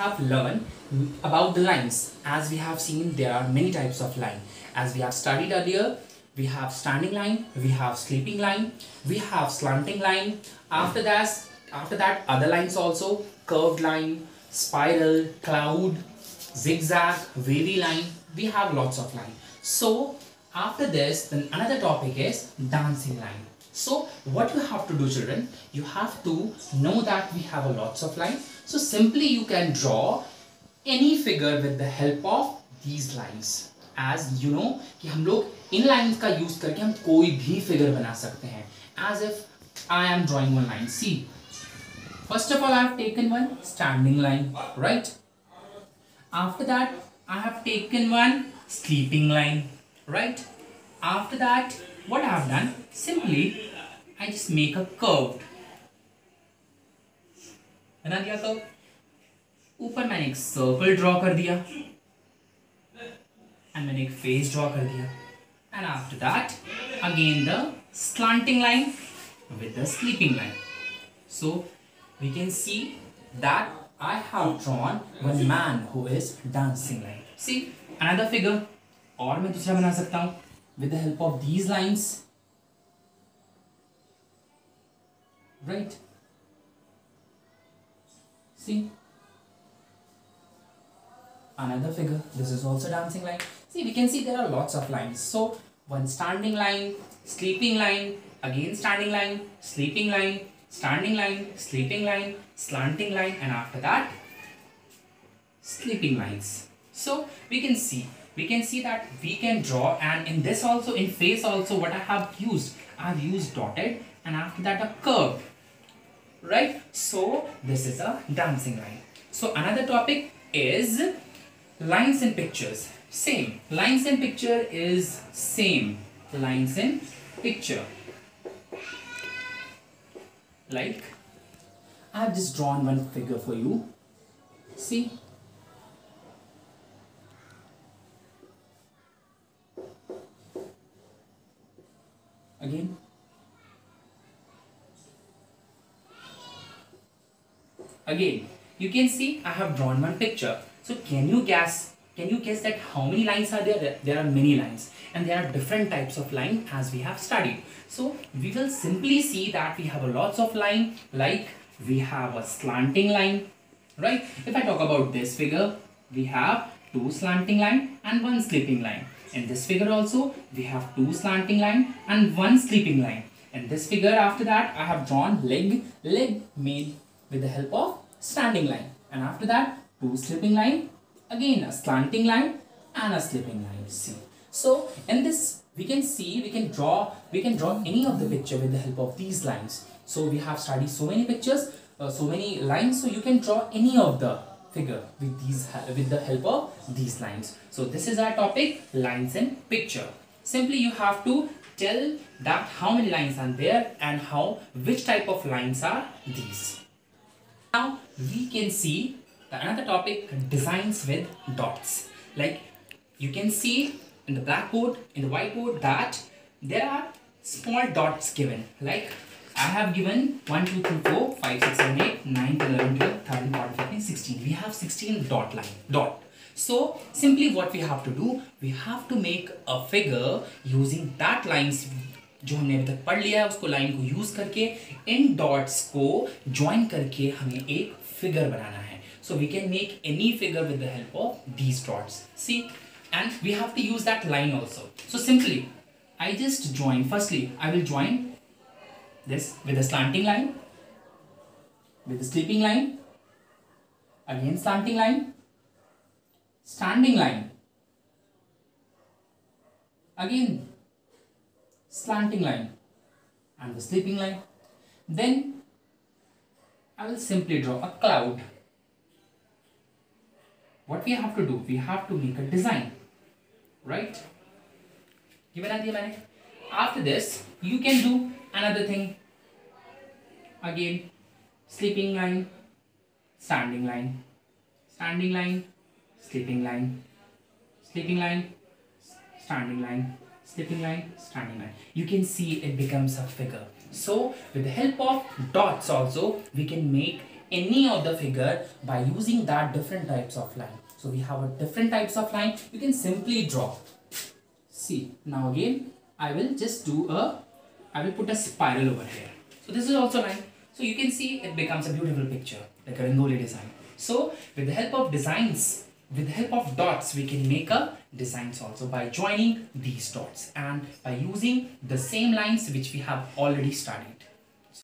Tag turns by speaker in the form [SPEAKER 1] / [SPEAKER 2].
[SPEAKER 1] have learned about the lines. As we have seen, there are many types of line. As we have studied earlier, we have standing line, we have sleeping line, we have slanting line. After that, after that, other lines also, curved line, spiral, cloud, zigzag, wavy line. We have lots of line. So after this, then another topic is dancing line. So what you have to do children, you have to know that we have a lots of lines. So simply you can draw any figure with the help of these lines. As you know कि हम लोग इन lines का use करके हम कोई भी figure बना सकते हैं. As if I am drawing one line. See, first of all I have taken one standing line, right? After that I have taken one sleeping line, right? After that what I have done simply I just make a curve बना दिया curve ऊपर मैंने एक circle draw कर दिया and मैंने एक face draw कर दिया and after that again the slanting line with the sleeping line so we can see that I have drawn one man who is dancing line see another figure और मैं दूसरा बना सकता हूँ with the help of these lines right see? Another figure. This is also dancing line. See we can see there are lots of lines. So one standing line sleeping line again standing line sleeping line standing line sleeping line slanting line and after that sleeping lines. So we can see. We can see that we can draw and in this also in face also what i have used. I've used dotted and after that a curve right? So this is a dancing line. So another topic is lines in pictures. Same. Lines in picture is same. Lines in picture. Like i have just drawn one figure for you. See? Again again you can see I have drawn one picture. So can you guess can you guess that how many lines are there? There are many lines. And there are different types of line as we have studied. So we will simply see that we have a lots of line like we have a slanting line right? If I talk about this figure we have two slanting line and one sleeping line. In this figure also we have two slanting line and one sleeping line. In this figure after that I have drawn leg leg made with the help of standing line. And after that two slipping line. Again a slanting line and a slipping line. See. So in this we can see we can draw we can draw any of the picture with the help of these lines. So we have studied so many pictures uh, so many lines. So you can draw any of the figure with these with the help of these lines. So this is our topic lines in picture. Simply you have to tell that how many lines are there and how which type of lines are these now we can see the another topic designs with dots. Like you can see in the blackboard, in the whiteboard that there are small dots given. Like I have given 1, 2, 3, 4, 5, 6, 7, 8, 9, 10, 11, 12, 13, 14, 15, 16. We have 16 dot line, dot. So simply what we have to do, we have to make a figure using that lines जो हमने अभी तक पढ़ लिया है, उसको line को use करके इन डॉट्स को ज्वाइन करके हमें एक फिगर बनाना है। So we can make any figure with the help of these dots see and we have to use that line also so simply I just join firstly I will join a slanting line, with a sleeping line, again slanting line, standing line. Again slanting line and the sleeping line. Then I will simply draw a cloud. What we have to do? We have to make a design, right? Given idea, man. After this, you can do another thing. Again, sleeping line, standing line, standing line, sleeping line, sleeping line, standing line sleeping line, standing line. You can see it becomes a figure. So with the help of dots also, we can make any of the figure by using that different types of line. So we have a different types of line. You can simply draw. See, now again, I will just do a, I will put a spiral over here. So this is also line. So you can see it becomes a beautiful picture, like a Rangoli design. So with the help of designs, with the help of dots, we can make a designs also by joining these dots and by using the same lines which we have already studied.